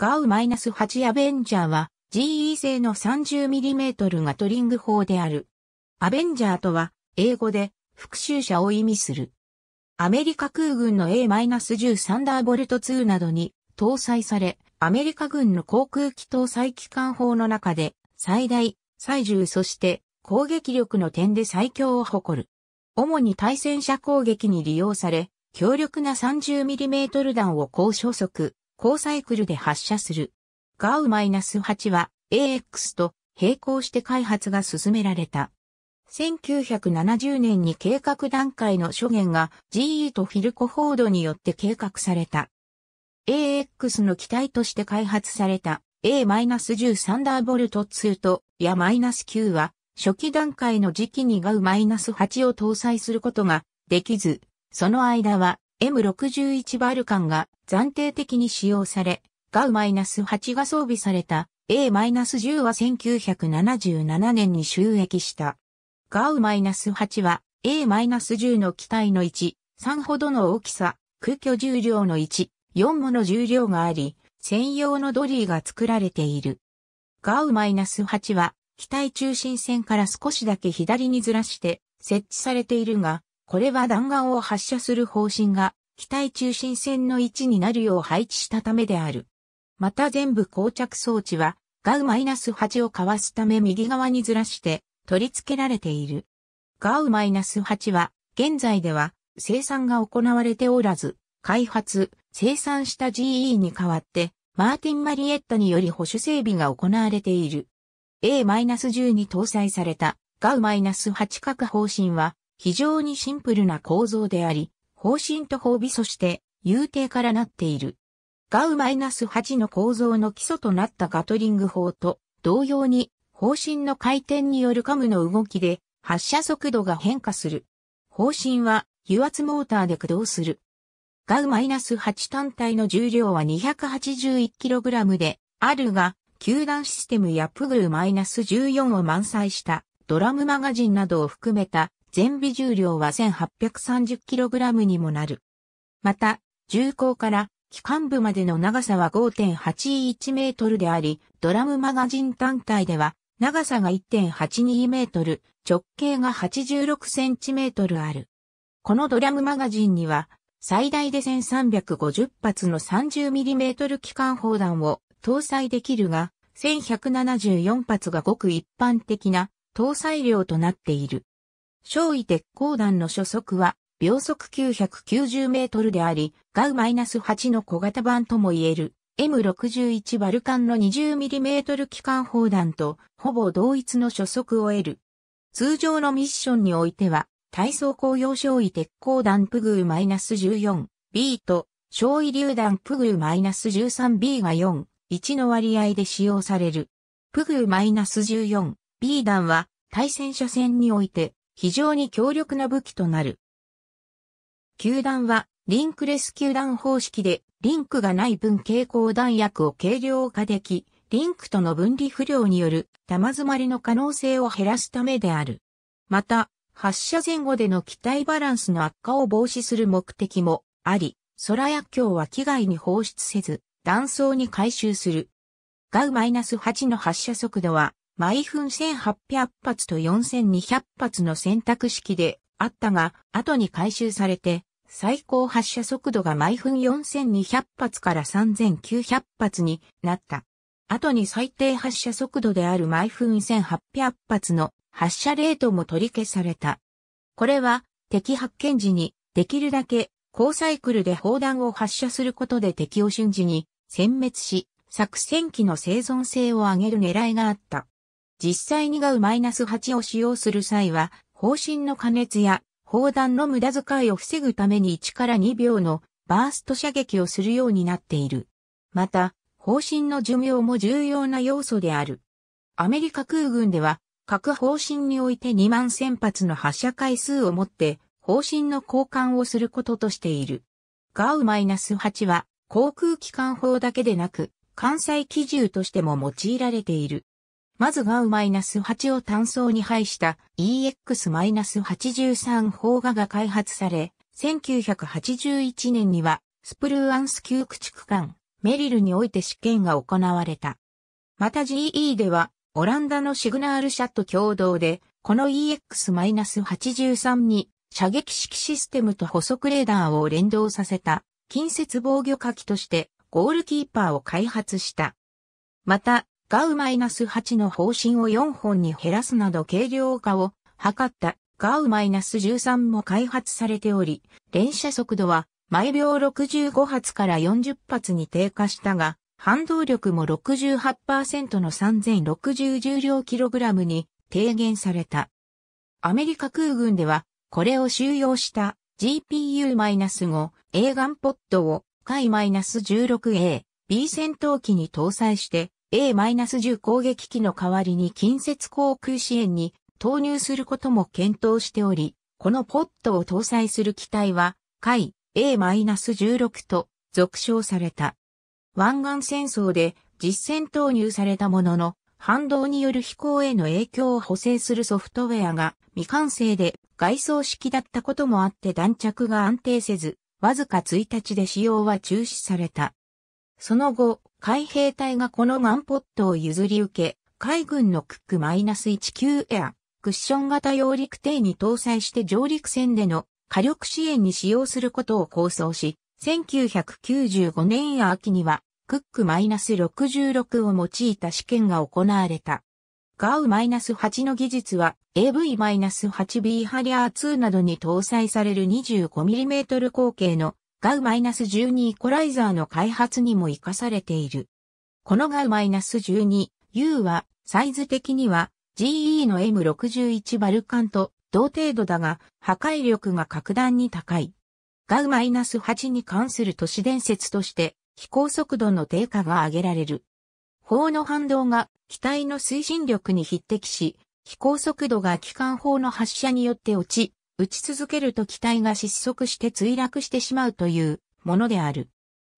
ガウ -8 アベンジャーは GE 製の 30mm ガトリング砲である。アベンジャーとは英語で復讐者を意味する。アメリカ空軍の A-10 サンダーボルト2などに搭載され、アメリカ軍の航空機搭載機関砲の中で最大、最重そして攻撃力の点で最強を誇る。主に対戦車攻撃に利用され、強力な 30mm 弾を高初速、高サイクルで発射する。ガウ -8 は AX と並行して開発が進められた。1970年に計画段階の諸言が GE とフィルコフォードによって計画された。AX の機体として開発された A-10 サンダーボルト2とや -9 は初期段階の時期にガウ -8 を搭載することができず、その間は M61 バルカンが暫定的に使用され、ガウ -8 が装備された A-10 は1977年に収益した。ガウ -8 は A-10 の機体の1、3ほどの大きさ、空虚重量の1、4もの重量があり、専用のドリーが作られている。ガウ -8 は、機体中心線から少しだけ左にずらして設置されているが、これは弾丸を発射する方針が、機体中心線の位置になるよう配置したためである。また全部膠着装置は、ガウ -8 をかわすため右側にずらして取り付けられている。ガウ -8 は、現在では生産が行われておらず、開発、生産した GE に代わって、マーティン・マリエッタにより保守整備が行われている。A-10 に搭載されたガウ -8 角方針は非常にシンプルな構造であり、方針と包尾そして有定からなっている。ガウマイナス -8 の構造の基礎となったガトリング砲と同様に方針の回転によるカムの動きで発射速度が変化する。方針は油圧モーターで駆動する。ガウマイナス -8 単体の重量は 281kg であるが、球団システムやプグル -14 を満載したドラムマガジンなどを含めた全備重量は 1830kg にもなる。また、重工から機関部までの長さは5.81メートルであり、ドラムマガジン単体では長さが1.82メートル、直径が86センチメートルある。このドラムマガジンには最大で1350発の 30mm 機関砲弾を搭載できるが、1174発がごく一般的な搭載量となっている。小位鉄鋼弾の初速は秒速990メートルであり、ガウ -8 の小型版とも言える M61 バルカンの 20mm 機関砲弾とほぼ同一の初速を得る。通常のミッションにおいては体操工用少位鉄鋼弾プグー -14B と少位榴弾プグー -13B が4、1の割合で使用される。プグー -14B 弾は対戦車戦において非常に強力な武器となる。球弾はリンクレス球弾方式でリンクがない分蛍光弾薬を軽量化でき、リンクとの分離不良による弾詰まりの可能性を減らすためである。また、発射前後での機体バランスの悪化を防止する目的もあり、空薬莢は機外に放出せず、断層に回収する。ガウ -8 の発射速度は、毎分1800発と4200発の選択式であったが、後に回収されて、最高発射速度が毎分4200発から3900発になった。後に最低発射速度である毎分1800発の発射レートも取り消された。これは敵発見時にできるだけ高サイクルで砲弾を発射することで敵を瞬時に殲滅し、作戦機の生存性を上げる狙いがあった。実際にガウ -8 を使用する際は、砲身の加熱や砲弾の無駄遣いを防ぐために1から2秒のバースト射撃をするようになっている。また、砲身の寿命も重要な要素である。アメリカ空軍では各方針において2万1000発の発射回数をもって、方針の交換をすることとしている。ガウマイナス -8 は、航空機関砲だけでなく、関西機銃としても用いられている。まずガウマイナス -8 を単層に配した EX-83 砲画が開発され、1981年にはスプルーアンス級駆逐艦メリルにおいて試験が行われた。また GE では、オランダのシグナール社と共同で、この EX-83 に射撃式システムと補足レーダーを連動させた近接防御火器としてゴールキーパーを開発した。また、ガウマイナス -8 の方針を4本に減らすなど軽量化を図ったガウマイナス -13 も開発されており、連射速度は毎秒65発から40発に低下したが、反動力も68%の3060重量キログラムに低減された。アメリカ空軍では、これを収容した GPU-5 A ガンポットを海 -16A B 戦闘機に搭載して A-10 攻撃機の代わりに近接航空支援に投入することも検討しており、このポットを搭載する機体は海 A-16 と続称された。湾岸戦争で実戦投入されたものの、反動による飛行への影響を補正するソフトウェアが未完成で外装式だったこともあって弾着が安定せず、わずか1日で使用は中止された。その後、海兵隊がこのガンポットを譲り受け、海軍のクック -19 エア、クッション型揚陸艇に搭載して上陸船での火力支援に使用することを構想し、1995年秋には、クック -66 を用いた試験が行われた。ガウ -8 の技術は AV-8B ハリアー2などに搭載される 25mm 口径のガウ -12 イコライザーの開発にも活かされている。このガウ -12U はサイズ的には GE の M61 バルカンと同程度だが破壊力が格段に高い。ガウ -8 に関する都市伝説として飛行速度の低下が挙げられる。砲の反動が機体の推進力に匹敵し、飛行速度が機関砲の発射によって落ち、撃ち続けると機体が失速して墜落してしまうというものである。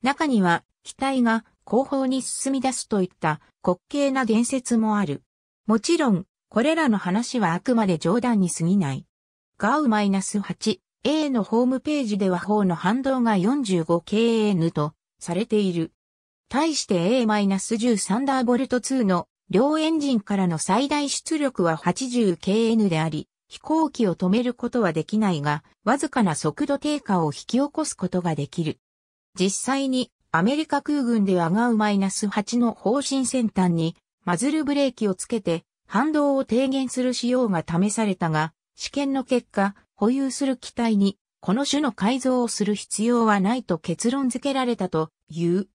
中には、機体が後方に進み出すといった滑稽な伝説もある。もちろん、これらの話はあくまで冗談に過ぎない。ガウマイナス -8A のホームページでは砲の反動が 45kN とされている。対して A-10 サンダーボルト2の両エンジンからの最大出力は 80kN であり、飛行機を止めることはできないが、わずかな速度低下を引き起こすことができる。実際に、アメリカ空軍ではガウ -8 の方針先端に、マズルブレーキをつけて、反動を低減する仕様が試されたが、試験の結果、保有する機体に、この種の改造をする必要はないと結論付けられたという。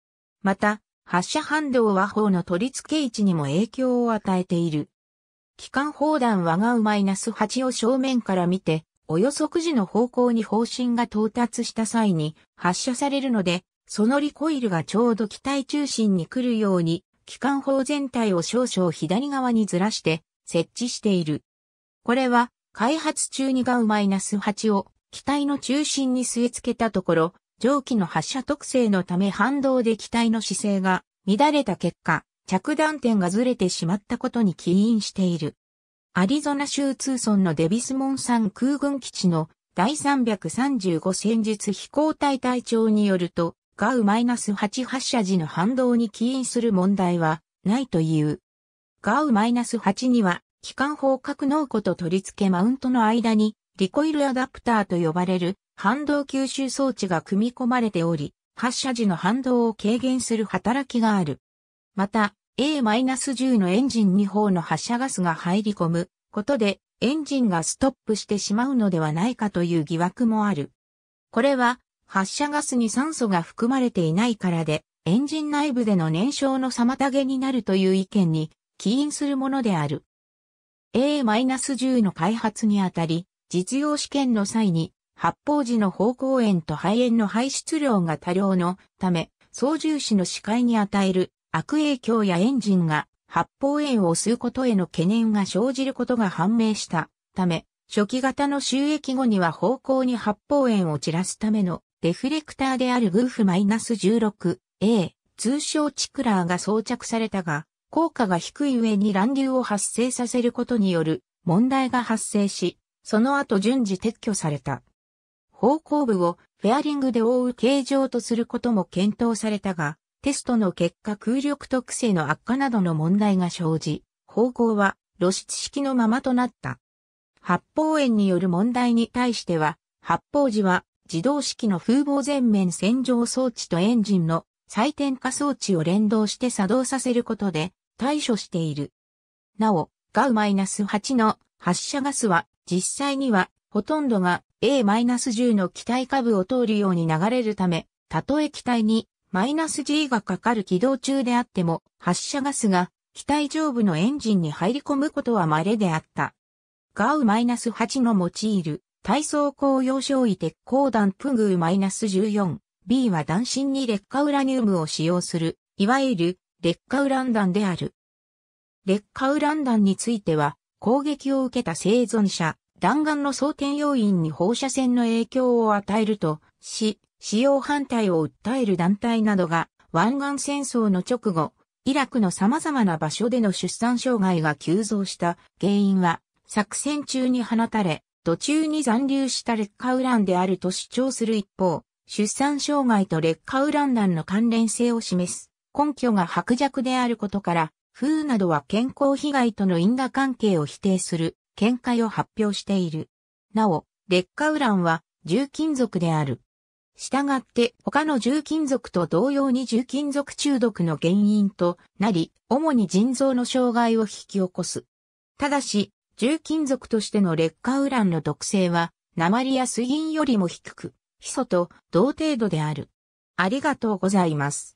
また、発射反動は砲の取り付け位置にも影響を与えている。機関砲弾はガウ -8 を正面から見て、およそ9時の方向に方針が到達した際に発射されるので、そのリコイルがちょうど機体中心に来るように、機関砲全体を少々左側にずらして設置している。これは開発中にガウマイナス -8 を機体の中心に据え付けたところ、蒸気の発射特性のため反動で機体の姿勢が乱れた結果、着弾点がずれてしまったことに起因している。アリゾナ州ツーソンのデビスモン山空軍基地の第335戦術飛行隊隊長によると、ガウ -8 発射時の反動に起因する問題はないという。ガウ -8 には、機関砲格納庫と取り付けマウントの間に、リコイルアダプターと呼ばれる反動吸収装置が組み込まれており、発射時の反動を軽減する働きがある。また、A-10 のエンジン2方の発射ガスが入り込むことで、エンジンがストップしてしまうのではないかという疑惑もある。これは、発射ガスに酸素が含まれていないからで、エンジン内部での燃焼の妨げになるという意見に起因するものである。A-10 の開発にあたり、実用試験の際に発泡時の方向炎と肺炎の排出量が多量のため、操縦士の視界に与える悪影響やエンジンが発泡炎を吸うことへの懸念が生じることが判明したため、初期型の収益後には方向に発泡炎を散らすためのデフレクターであるグーフ -16A 通称チクラーが装着されたが、効果が低い上に乱流を発生させることによる問題が発生し、その後順次撤去された。方向部をフェアリングで覆う形状とすることも検討されたが、テストの結果空力特性の悪化などの問題が生じ、方向は露出式のままとなった。発泡炎による問題に対しては、発泡時は自動式の風防全面洗浄装置とエンジンの再点火装置を連動して作動させることで対処している。なお、ガウ -8 の発射ガスは実際にはほとんどが A-10 の気体下部を通るように流れるため、たとえ気体にマイナス G がかかる起動中であっても発射ガスが気体上部のエンジンに入り込むことは稀であった。ガウマイナス -8 の用いる体操高用小位鉄鋼弾プングーマイナス -14。B は弾芯に劣化ウラニウムを使用する、いわゆる劣化ウラン弾である。劣化ウラン弾については、攻撃を受けた生存者、弾丸の装填要員に放射線の影響を与えるとし、使用反対を訴える団体などが湾岸戦争の直後、イラクの様々な場所での出産障害が急増した原因は作戦中に放たれ、途中に残留した劣化ウランであると主張する一方、出産障害と劣化ウラン弾の関連性を示す根拠が薄弱であることから、風などは健康被害との因果関係を否定する見解を発表している。なお、劣化ウランは重金属である。したがって他の重金属と同様に重金属中毒の原因となり、主に腎臓の障害を引き起こす。ただし、重金属としての劣化ウランの毒性は、鉛や水銀よりも低く、ヒ素と同程度である。ありがとうございます。